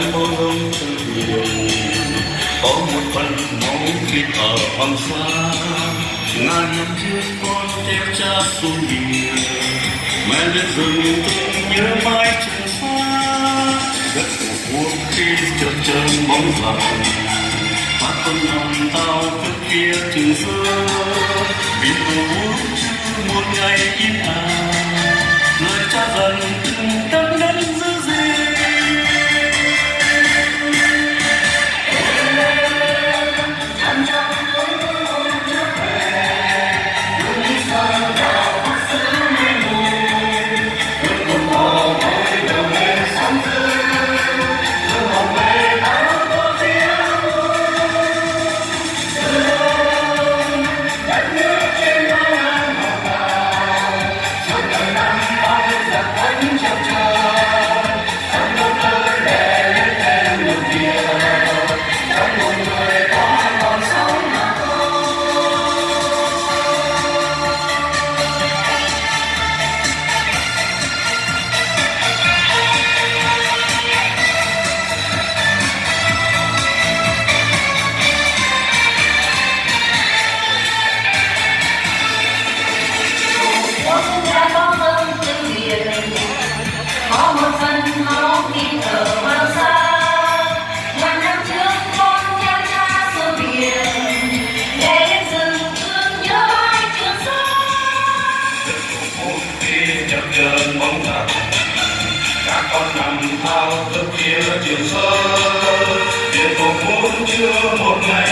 đang bố đông từ biển có một phần máu thịt ở hoàng sa ngàn năm trước con theo cha xuống biển mẹ lên rừng tôi nhớ mãi trường xa đất của quốc khi chợt chân bóng vàng mắt con lòng tao thức kia trường xưa vì tôi chưa một ngày yên ả lời cha dần khi bóng giặc các con nằm thao thức kia trường sơn biển tổ muốn chưa một ngày